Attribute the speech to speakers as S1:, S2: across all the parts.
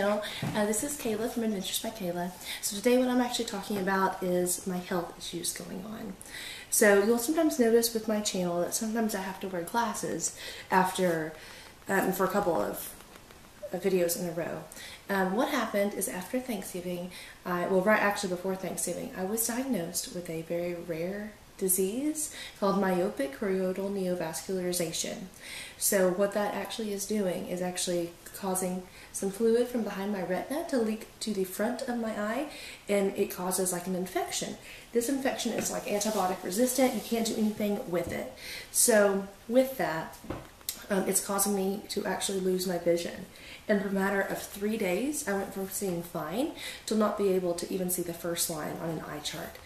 S1: channel. Uh, this is Kayla from Adventures by Kayla. So today what I'm actually talking about is my health issues going on. So you'll sometimes notice with my channel that sometimes I have to wear glasses after, um, for a couple of videos in a row. Um, what happened is after Thanksgiving, I, well right actually before Thanksgiving, I was diagnosed with a very rare disease called myopic choroidal neovascularization. So what that actually is doing is actually causing some fluid from behind my retina to leak to the front of my eye and it causes like an infection. This infection is like antibiotic resistant. You can't do anything with it. So with that, um, it's causing me to actually lose my vision. In a matter of three days, I went from seeing fine to not be able to even see the first line on an eye chart.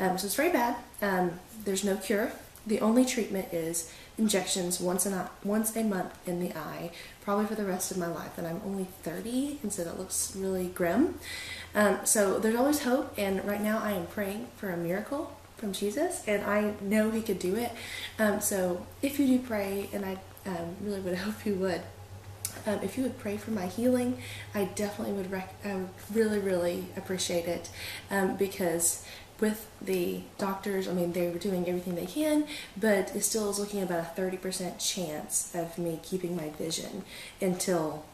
S1: Um, so it's very bad. Um, there's no cure. The only treatment is injections once a, once a month in the eye, probably for the rest of my life. And I'm only 30, and so that looks really grim. Um, so there's always hope, and right now I am praying for a miracle from Jesus, and I know He could do it. Um, so if you do pray, and I um, really would hope you would, um, if you would pray for my healing, I definitely would, rec- I would really, really appreciate it um, because with the doctors, I mean, they were doing everything they can, but it still is looking about a 30% chance of me keeping my vision until,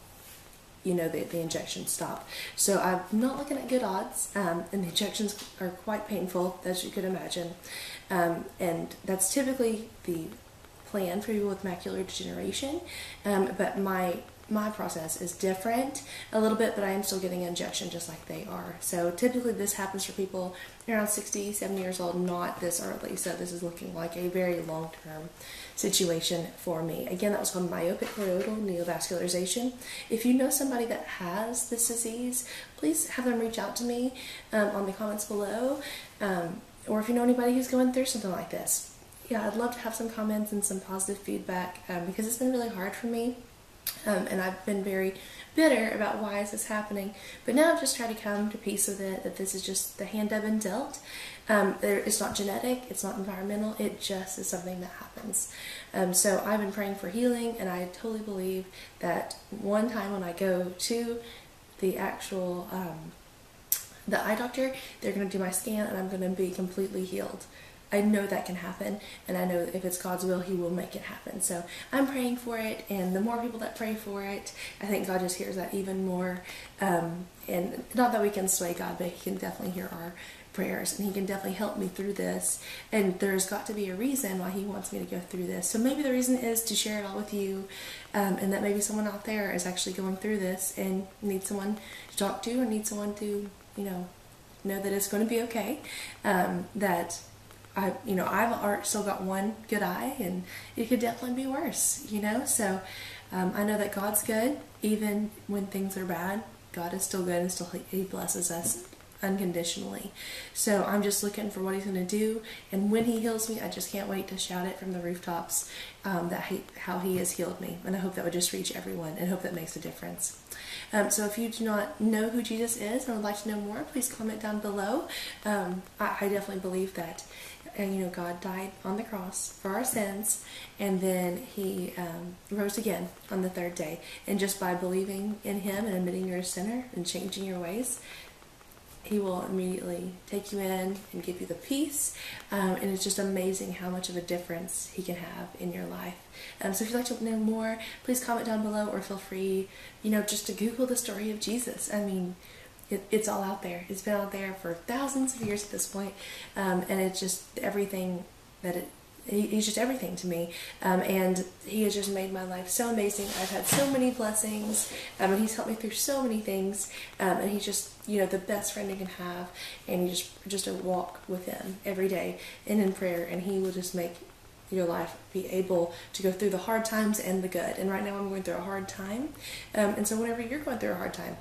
S1: you know, the, the injections stop. So I'm not looking at good odds, um, and the injections are quite painful, as you could imagine. Um, and that's typically the plan for people with macular degeneration, um, but my my process is different a little bit, but I am still getting injection just like they are. So typically this happens for people around 60, 70 years old, not this early. So this is looking like a very long-term situation for me. Again, that was called myopic choroidal neovascularization. If you know somebody that has this disease, please have them reach out to me um, on the comments below. Um, or if you know anybody who's going through something like this. Yeah, I'd love to have some comments and some positive feedback um, because it's been really hard for me um, and I've been very bitter about why is this happening. But now I've just tried to come to peace with it, that this is just the hand I've been dealt. Um, it's not genetic, it's not environmental, it just is something that happens. Um, so I've been praying for healing, and I totally believe that one time when I go to the actual um, the eye doctor, they're going to do my scan, and I'm going to be completely healed. I know that can happen, and I know if it's God's will, He will make it happen. So I'm praying for it, and the more people that pray for it, I think God just hears that even more. Um, and not that we can sway God, but He can definitely hear our prayers, and He can definitely help me through this. And there's got to be a reason why He wants me to go through this. So maybe the reason is to share it all with you, um, and that maybe someone out there is actually going through this and needs someone to talk to, or needs someone to, you know, know that it's going to be okay. Um, that I, you know, I've still got one good eye, and it could definitely be worse, you know. So um, I know that God's good, even when things are bad. God is still good, and still He blesses us unconditionally. So I'm just looking for what He's going to do, and when He heals me, I just can't wait to shout it from the rooftops um, that he, how He has healed me, and I hope that would just reach everyone, and hope that makes a difference. Um, so if you do not know who Jesus is and would like to know more, please comment down below. Um, I, I, definitely believe that, you know, God died on the cross for our sins, and then He um, rose again on the third day. And just by believing in Him and admitting you're a sinner and changing your ways, he will immediately take you in and give you the peace. Um, and it's just amazing how much of a difference he can have in your life. Um, so if you'd like to know more, please comment down below or feel free, you know, just to Google the story of Jesus. I mean, it, it's all out there. It's been out there for thousands of years at this point. Um, and it's just everything that it he, he's just everything to me. Um, and he has just made my life so amazing. I've had so many blessings, um, and he's helped me through so many things. Um, and he's just, you know, the best friend you can have. And you just, just a walk with him every day and in prayer, and he will just make your life be able to go through the hard times and the good. And right now I'm going through a hard time. Um, and so whenever you're going through a hard time,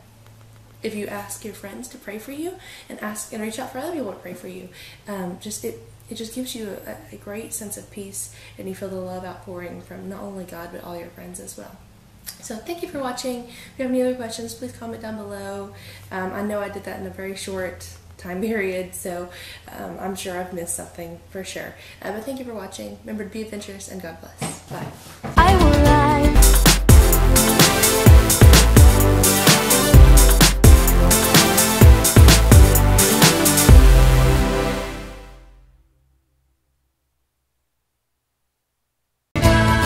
S1: if you ask your friends to pray for you and ask and reach out for other people to pray for you, um, just it it just gives you a, a great sense of peace and you feel the love outpouring from not only God but all your friends as well. So thank you for watching. If you have any other questions, please comment down below. Um, I know I did that in a very short time period, so um, I'm sure I've missed something for sure. Uh, but thank you for watching. Remember to be adventurous and God bless. Bye.